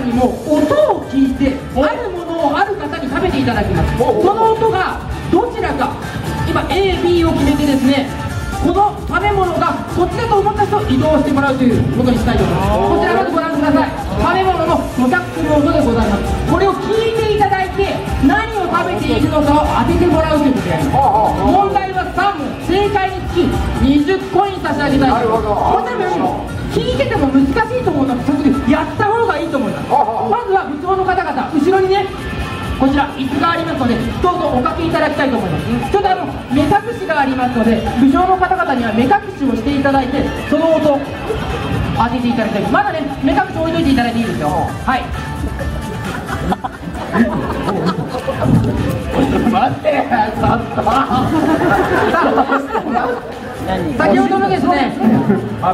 にも音を聞いてあるものをある方に食べていただきます。その音がどちらか今 AB を決めてですねこの食べ物がこっちだと思った人移動してもらうということにしたいと思います。こちらまずご覧ください。食べ物の咀嚼する音でございます。これを聞いていただいて何を食べているのかを当ててもらうということで問題は3問正解につき20コイン差し上げたいと思います難しいと思うのでやった方がいいと思いますまずは部長の方々後ろにねこちら椅子がありますのでどうぞおかけいただきたいと思います。ちょっとあの目隠しがありますので部長の方々には目隠しをしていただいてその音当てていただきたい。まだね目隠し置いといていただいていいですよ。はい。待ってちょっと 先ほどのですね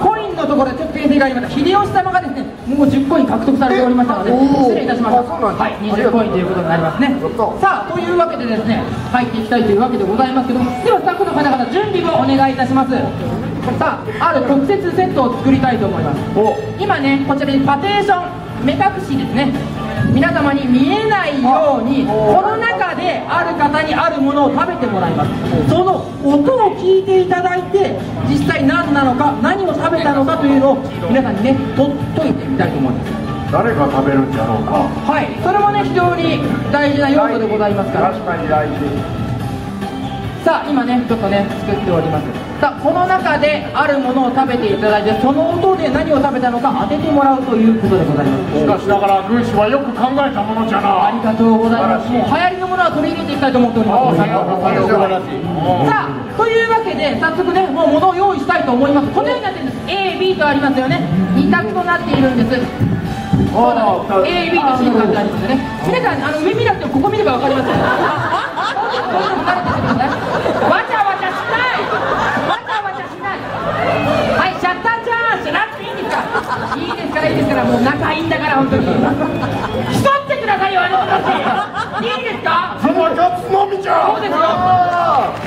コインのところでちょっと訂正がありました秀吉様がですねもう10コイン獲得されておりましたので失礼いたしましたはい20コインということになりますね。さあというわけでですね入っていきたいというわけでございますけどもではスタッフの方々準備をお願いいたします。さあある特設セットを作りたいと思います。今ねこちらにパテーション目隠しですね皆様に見えないようにこの中である方にあるものを食べてもらいます。その音を聞いていただいて実際何なのか何を食べたのかというのを皆さんにね取っといてみたいと思います。誰が食べるんじゃろうか。はい。それもね非常に大事な要素でございますから。確かに大事さあ今ねちょっとね作っております。さあこの中であるものを食べていただいてその音で何を食べたのか当ててもらうということでございます。しかしながら軍師はよく考えたものじゃな。ありがとうございます。もう流行りのものは取り入れていきたいと思っております。さあというわけで早速ねもう物を用意したいと思います。このようになってるんです。AB とありますよね。2択となっているんです。そうだね AB と C とありますよね。皆さんあの上見なくてもここ見れば分かりますよ慣れててくださいわちゃわちゃしないわちゃわちゃしないはいシャッターチャンスなくていいんですかいいいいですからもう仲いいんだから本当に。競ってくださいよあの子たちいいですか？そのガツのみじゃそうですよ。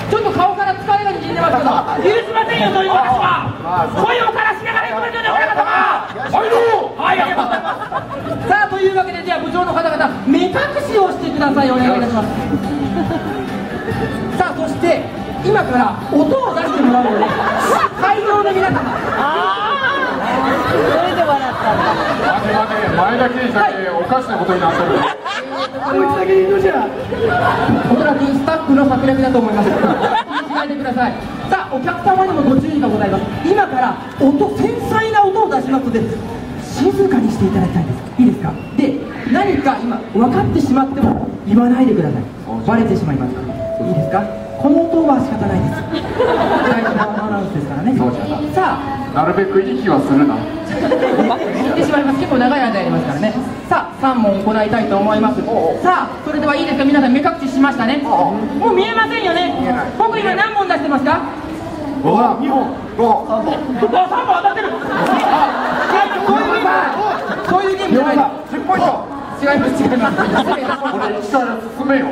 ちょっと顔から疲れがにじんでますけど許しませんよそういう私は声をからしながら行くので親方入ろう？はいありがとうございます。さあというわけでじゃあ部長の方々目隠しをしてくださいお願いいたします。さあそして今から音を出してもらう。ので会場の皆様。そそれで笑ったんだ待て待て前田刑事だけおかしなことになってるこいつだけいいのじゃおそらくスタッフの策略だと思います気にしないでくださいさあお客様にもご注意がございます今から音繊細な音を出しますので静かにしていただきたいですいいですかで何か今分かってしまっても言わないでくださいバレてしまいますからいいですかこの音は仕方ないです。大事なアナウンスですからね。そうじゃなさあ。なるべく息はするな。言ってしまいます。結構長い間やりますからね。さあ3問行いたいと思います。さあそれではいいですか？皆さん目隠ししましたね。もう見えませんよね。僕今何問出してますか？5本2本。5本あ3問当たってる。あそういうゲーム。そういうゲームじゃない。10ポイント違います違います失礼いたしました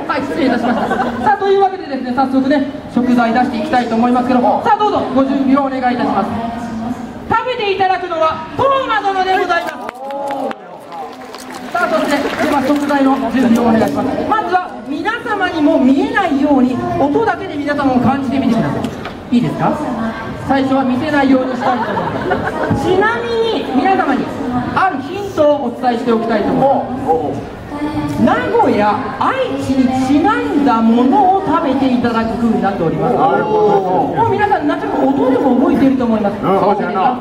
はい、失礼いたしました。さあ、というわけでですね、早速ね、食材出していきたいと思いますけども、さあ、どうぞ、ご準備をお願いいたします。食べていただくのは、トーマ殿でございます。さあ、そして、では食材の準備をお願いします。まずは、皆様にも見えないように、音だけで皆様も感じてみてください。いいですか？最初は見せないようにしたいと思います。ちなみに、皆様に、あるヒントをお伝えしておきたいと思います。名古屋愛知にちなんだものを食べていただく風になっております。なるほもう皆さんなんとなく音でも覚えていると思います。どそうじゃな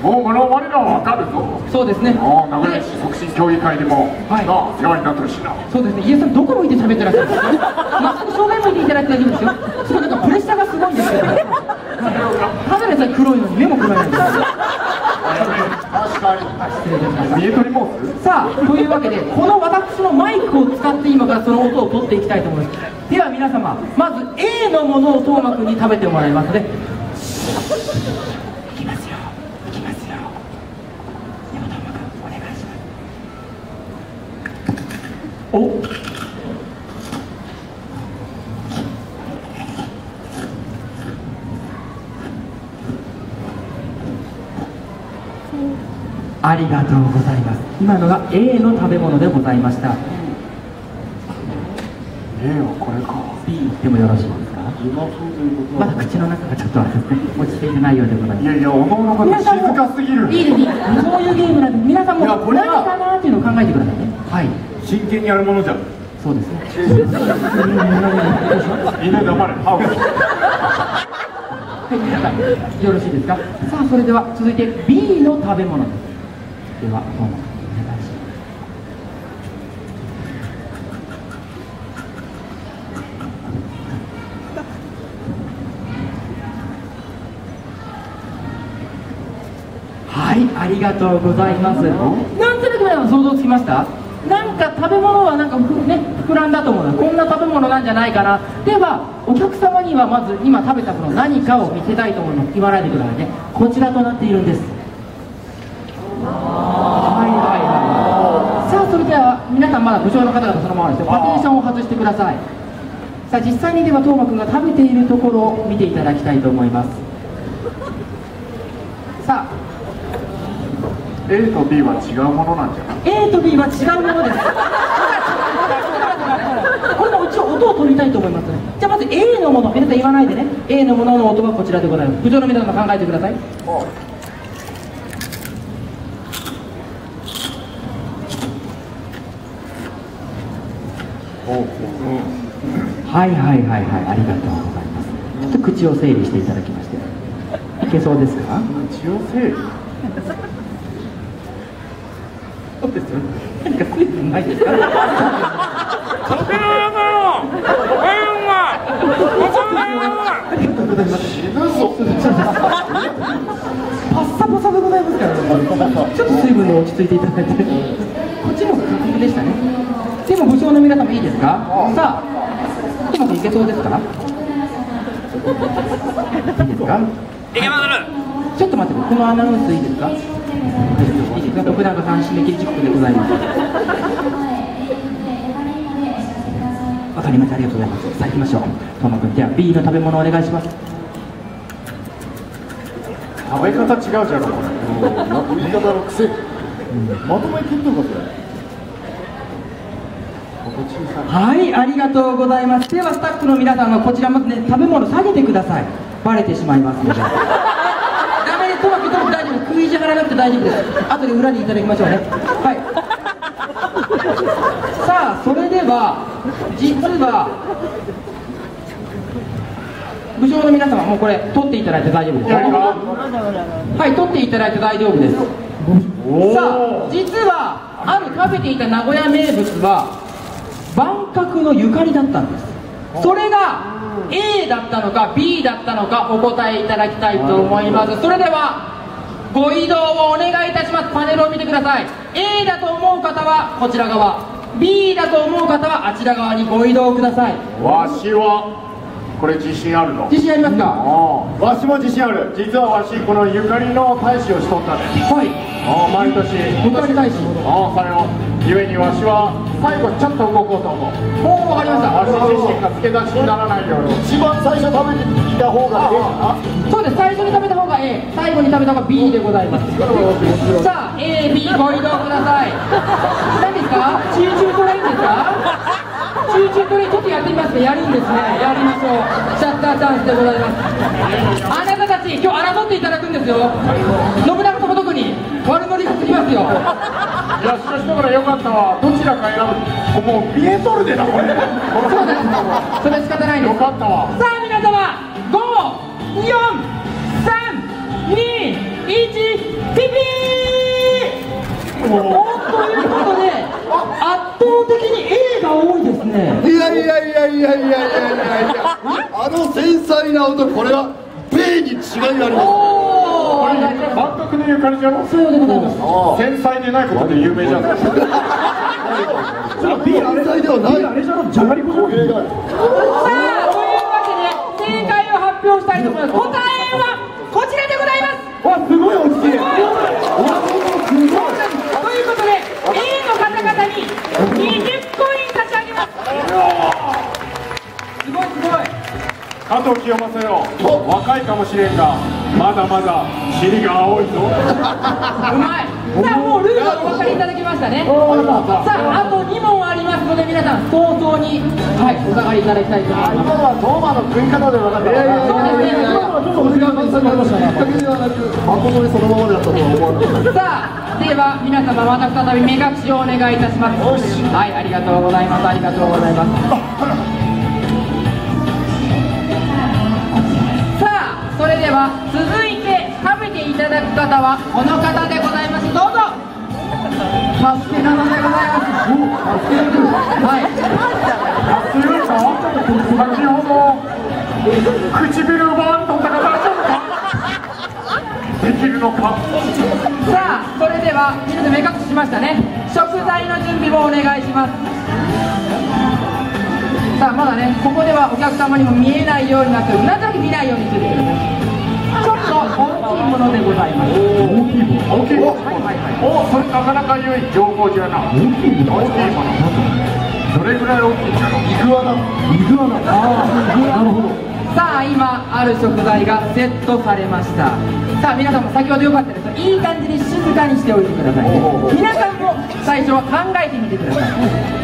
もう我々は分かるぞ。そうですね。名古屋で市促進協議会でも。はい。世話になってるしな。そうですね。家さんどこ向いて喋ってらっしゃるんですか？まっすぐ正面向いていただきたいんですよすごいなんかプレッシャーがすごいんですよただでさえ黒いのに目も黒いのに確かに見えとりもすさあというわけでこの私のマイクを使って今からその音を取っていきたいと思います。では皆様まず A のものを東馬君に食べてもらいますので。いきますよ。いきますよ。では東馬君お願いします。お。ありがとうございます。今のが A の食べ物でございました。A はこれか。B 言ってもよろしいですか？まだ口の中がちょっとあれですね。落ち着いてないようでございます。いやいやおのおの方静かすぎる。いいですいいですそういうゲームなんで皆さんも何かなっていうのを考えてくださいね。はい。真剣にやるものじゃん。そうですね。黙れ。ハウスはい。皆さんよろしいですか？さあそれでは続いて B の食べ物です。ではどうもりがとうございます。なんとなく皆さん想像つきました？なんか食べ物はなんかふね、膨らんだと思うのこんな食べ物なんじゃないかな。ではお客様にはまず今食べたもの何かを見せたいと思うの？言わないでくださいね。こちらとなっているんです。はいはいはい。さあそれでは皆さんまだ部長の方々そのままですよ。パテーションを外してください。さあ実際にではトーマくんが食べているところを見ていただきたいと思いますさあ A と B は違うものなんじゃない？A と B は違うものです。これも一応音を取りたいと思いますね。じゃあまず A のもの皆さん言わないでね。A のものの音はこちらでございます。部長の皆さんも考えてください。はいはいはいはい。ありがとうございます。ちょっと口を整理していただきまして。いけそうですか？一応整理そうです。よね何か水分ないですかありがとうございます死ぬぞパッサパサでございますからねちょっと水分に落ち着いていただいてこっちの方が確実でしたねでも部長の皆様いいですかさあ今いけそうですかいいですかいけますちょっと待ってこのアナウンスいいですか？徳永さん締め切り時刻でございます。わかりました。ありがとうございます。さあ行きましょう。トマ君では B の食べ物お願いします。食べ方違うじゃん。これ言い方の癖。まとめてんのかはい、ありがとうございます。ではスタッフの皆さんはこちらまずね食べ物下げてください。バレてしまいますので。ダメです。トマクトマク大丈夫。食い意地張らなくて大丈夫です。後で裏にいただきましょうね。はい。さあ、それでは実は部長の皆様もうこれ取っていただいて大丈夫ですはい、取っていただいて大丈夫です。おさあお実はある食べていた名古屋名物は万角のゆかりだったんですそれが A だったのか B だったのかお答えいただきたいと思いますそれではご移動をお願いいたします。パネルを見てください。A だと思う方はこちら側。B だと思う方はあちら側にご移動ください。わしはこれ自信あるの？自信ありますか？わしも自信ある。実はわしこのゆかりの大使をしとったねはい。ああ毎年。ゆかり大使。ああそれをゆえにわしは最後ちょっと動こうと思う。もう分かりました。わし自身が付け出しにならないように。一番最初食べていた方がええかなそうです。最初に食べた方が A 最後に食べた方が B でございます。さあ AB ご移動ください。何ですか？チューチュートレインですか？チューチュートレインちょっとやってみますねやるんですね。やりましょう。シャッターチャンスでございます。あなたたち今日争っていただくんですよ。信長様特に。悪ノリが過ぎますよ。いやしかしながらよかったわ。どちらか選ぶ。もう見えとるでなこれ。そうです。それ仕方ないです。よかったわね。いやいやいやいやいやいやいやいやあの繊細な音これは米に違いありまおおこれ万角のゆかりじゃろそうでございます繊細でないことで有名じゃんす繊細ではないあれじゃろじゃがりこじゃろ語弊があるさあというわけで正解を発表したいと思います答えはこちらでございますわすごい落ち着いということで A の方々に20コイン差し上げますすごいすごい加藤清正よ若いかもしれんがまだまだ尻が青いぞ。うまい。さあもうルールはお分かりいただきましたね。さああと2問ありますので皆さん早々にはいお下がりいただきたいと思います。今のはトーマの食い方で分かった。そうですね。今のはちょっと難しさになりましたねきっかけではなく誠にそのままであったとは思わなかった。さあでは皆様また再び目隠しをお願いいたします。はいありがとうございます。ありがとうございますでは続いて食べていただく方はこの方でございます。どうぞ。サスケなのでございます。はいすると先ほど。唇奪わんとったから大丈夫かできるのかさあそれではみんなで目隠ししましたね食材の準備もお願いしますさあまだねここではお客様にも見えないようになってうなだけ見ないようにするちょっと大きいものでございます。大きいもの。大きいものはいはいはいおそれなかなか良い。情報じゃな。大きいもの。大きいものどれぐらい大きいんだろうイグアナ。イグアナ。ああなるほどさあ今ある食材がセットされました。さあ皆さんも先ほどよかったですいい感じに静かにしておいてくださいね。皆さんも最初は考えてみてください。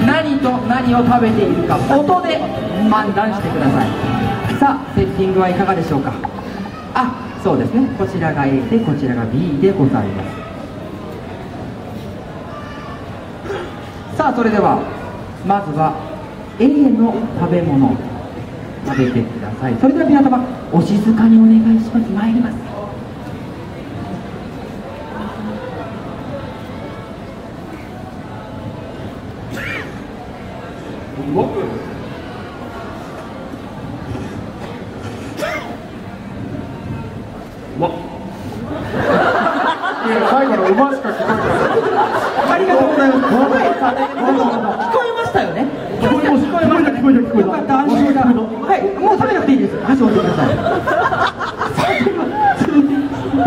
何と何を食べているか音で判断してください。さあセッティングはいかがでしょうか？あそうですね。こちらが A でこちらが B でございます。さあそれではまずは A の食べ物食べてください。それでは皆様お静かにお願いします。参ります。いや最後の馬しか聞こえないありがとうございます聞こえました。よね聞こえました。聞こえた。聞こえた。聞こえた。よかった。安心だはいもう食べなくていいです箸置いてください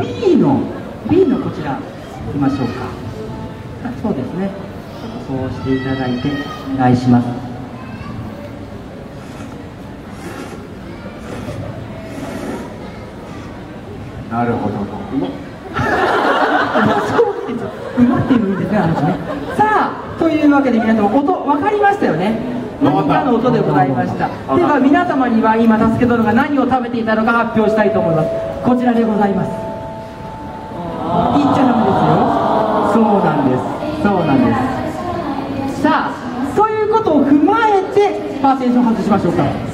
B の B のこちら行きましょうかそうですねそうしていた。だいてお願いしますなるほどそうですうまっていうのいいですね、あのね。さあ、というわけで皆様、音分かりましたよね。何かの音でございました。では皆様には今、助け殿が何を食べていたのか発表したいと思います。こちらでございます。言っちゃダメですよ。そうなんです。そうなんです。さあ、ということを踏まえて、パーテーション外しましょうか。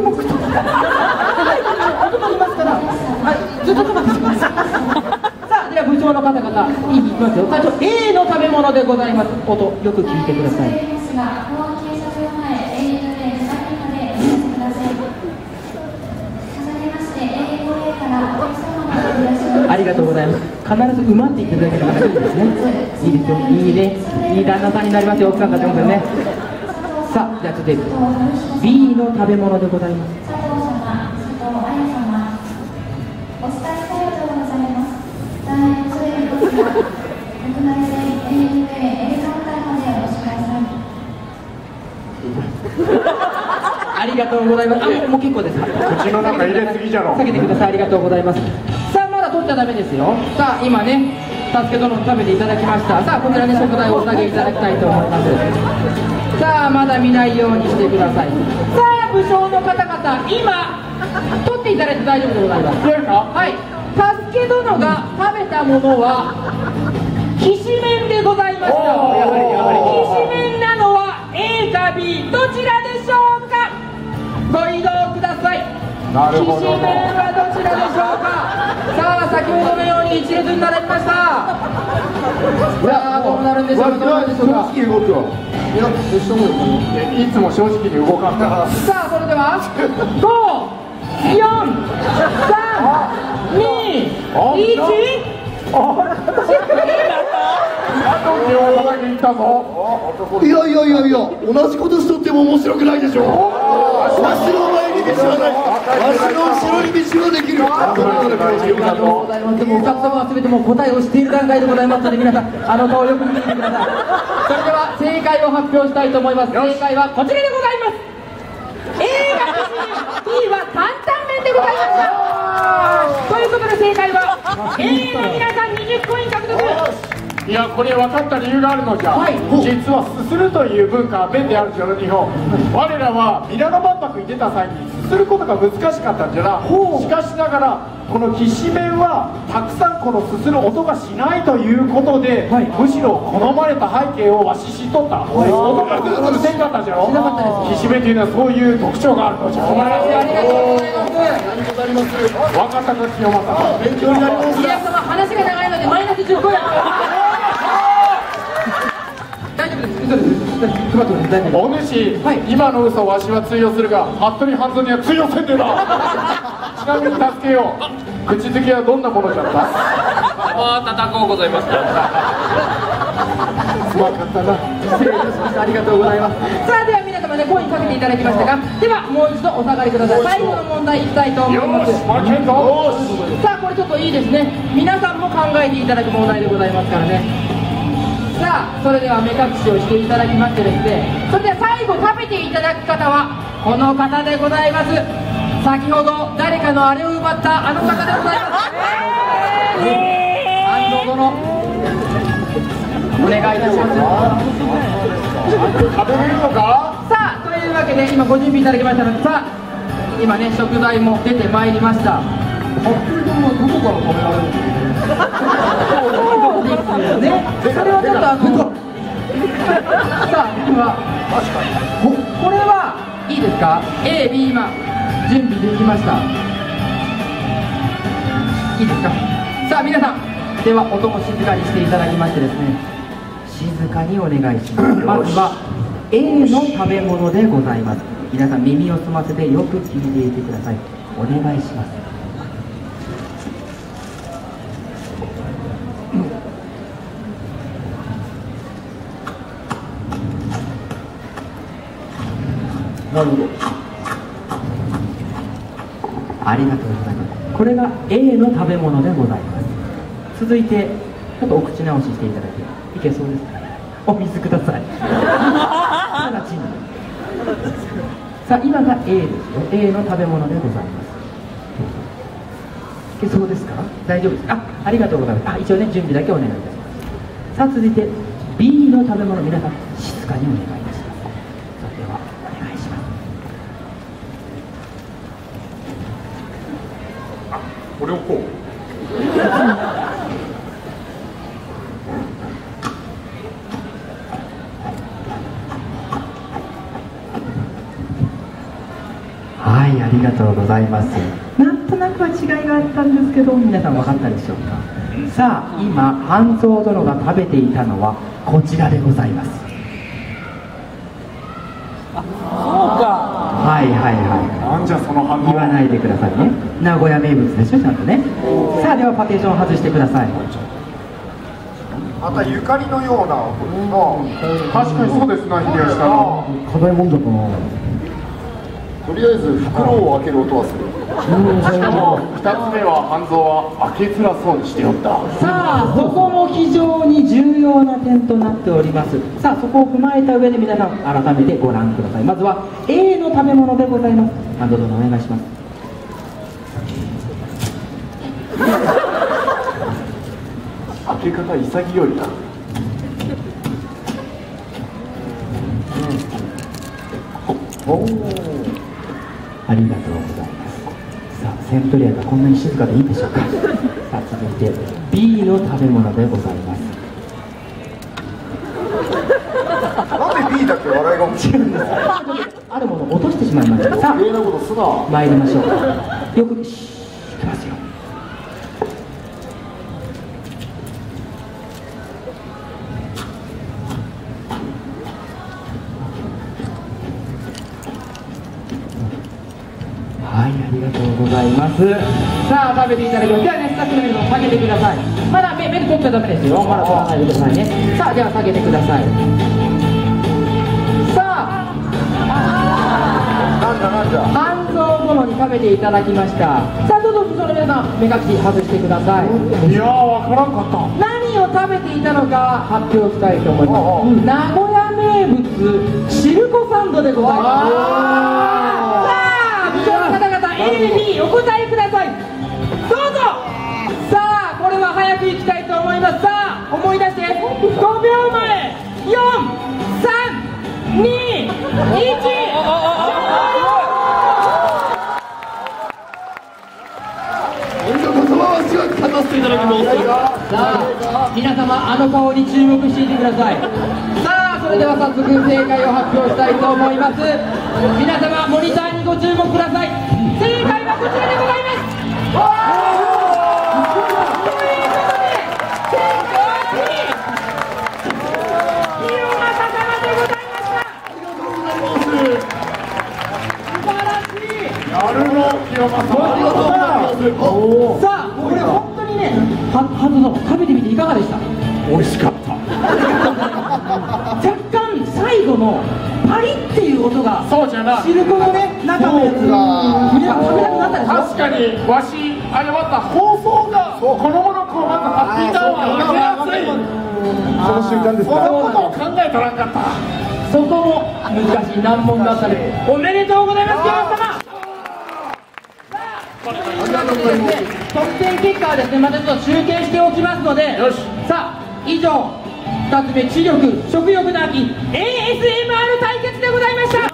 黙々と。はい、音取りますから、はい、ずっと止まってください。さあ、では部長の方々、いいきますよ。最初 A の食べ物でございます。音よく聞いてください。ありがとうございます。必ず馬って言っていただけたらいいですね。いいですよ。いいね。いい旦那さんになりますよ。奥さんたちもね。さあ、じゃあ続いて B の食べ物でございます。ありがとうございます。あ、もうもう結構です。口の中入れすぎじゃろ下げてください。ありがとうございます。さあ、まだ取っちゃダメですよ。さあ、今ね、助け殿を食べていただきました。さあ、こちらに食材をお下げいただきたいと思います。さあ、まだ見ないようにしてください。さあ、武将の方々、今、取っていただいて大丈夫でございます。はい。助け殿が食べたものは、きしめんでございました。やはりやはりきしめんなのは A か B、どちらでしょうか？ご移動ください。なるほどきしめんはどちらでしょうか？さあ先ほどのように一列に並びました。さあどうなるんでしょうか？正直動くわ。いやいつも正直に動かん。からさあそれでは54321あと両方だけいやいやいやいや同じことしとっても面白くないでしょわしの前に道はないわしの後ろに道はできるありがとうございます。でもお客様は全てもう答えを知っている段階でございますので皆さんあの顔をよく見ていてください。それでは正解を発表したいと思います。正解はこちらでございます。A が B は担々麺でございました。ということで正解は A の皆さん20コイント獲得いやこれ分かった理由があるのじゃ、はい。実はすするという文化は弁であるじゃろ日本。我らはミラノ万博に出た際にすすることが難しかったんじゃな。しかしながらこのきしめんはたくさんこのすする音がしないということで、はい。むしろ好まれた背景をわし知っとった、音がすすせんかったじゃろ？知らなかったです。きしめんというのはそういう特徴があるのじゃ。素晴らしいありがとうございます。分かったか清正さん。勉強になります。宮様話が長いのでマイナス10コイお主、はい。今の嘘わしは通用するが服部半蔵には通用せんでな。ちなみに助けよう。口づけはどんなものじゃった？ああ、叩こうございます。すまんかったな。失礼いたしました。ありがとうございます。さあでは皆様ねコインかけていただきましたがではもう一度お下がりください。最後の問題いきたいと思いよますさあこれちょっといいですね。皆さんも考えていただく問題でございますからねさあそれでは目隠しをしていただきましてですねそれでは最後食べていただく方はこの方でございます。先ほど誰かのあれを奪ったあの方でございます。安藤殿。お願いいたします。食べれるのか？さあというわけで今ご準備いただきましたのでさあ今ね食材も出てまいりました。服部君はどこから食べられるんですかそうですよね。それはちょっとあのさあ今ここれはいいですか？AB 今。準備できました。いいですか？さあ皆さん。では音も静かにしていただきましてですね。静かにお願いします。まずは A の食べ物でございます。皆さん耳を澄ませてよく聞いていてください。お願いしますなるほど。ありがとうございます。これが A の食べ物でございます。続いてちょっとお口直ししていただいていけそうですか？お水ください。直ちにさあ今が A ですよ。A の食べ物でございます。いけそうですか？大丈夫です。かあありがとうございます。あ一応ね準備だけお願いいたします。さあ続いて B の食べ物皆さん静かにお願いいたしますそれではお願いしますこれをこうはい、ありがとうございます。なんとなくは違いがあったんですけど、皆さん分かったでしょうか？さあ、今、半蔵殿が食べていたのはこちらでございます。はいはいはなんじゃその反い。言わ応ないでくださいね。名古屋名物でしょ、ちゃんとね。さあ、ではパテーションを外してください。またゆかりのような確かにそうですな秀吉さん課題もんだかなとりあえず袋を開ける音はするしかも二つ目は半蔵は開けづらそうにしておったさあ、そこも非常に重要な点となっております。さあ、そこを踏まえた上で皆さん、改めてご覧ください。まずは A の食べ物でございます。あどうぞお願いします。開け方潔いなありがとうございます。セントリアがこんなに静かでいいんでしょうか。さあ、続いて B の食べ物でございます。なんで B だけ笑いがんですかあるものを落としてしまいました。さあ、参りましょう。よく、はい、ありがとうございます。さあ、食べていただきます。ではね、スタッフの皆さん下げてください。まだ目、目で取っちゃダメですよ。まだ取らないでくださいね。さあ、では下げてください。さあ、なんだなんだ半蔵殿に食べていただきました。さあ、どうぞ、その皆さん、目隠し外してください。いやーわからんかった何を食べていたのか発表したいと思います。名古屋名物、シルコサンドでございます。にお答えください。どうぞ。さあこれは早くいきたいと思います。さあ思い出して。5秒前。さあ皆様あの顔に注目していてください。さあそれでは早速正解を発表したいと思います。皆様モニターにご注目ください。正解はこちらでございますということで正解は清正様でございました素晴らしいやるの清正ありがとうございますさあこれ本当にねはハトの食べてみていかがでした。美味しかった。若干最後のパリっていう音がそうじゃなシルクのね中のやつ。皆さん食べたくなったでしょ？確かにわしあれまた放送がこのものこうまずハッピーターンは分けやすい。その瞬間ですこかのことを考えとらんかった。そこも難しい難問だったのでおめでとうございます。清松様得点結果はですねまたちょっと集計しておきますので。よし。さあ以上2つ目知力食欲の秋 ASMR 対決でございました。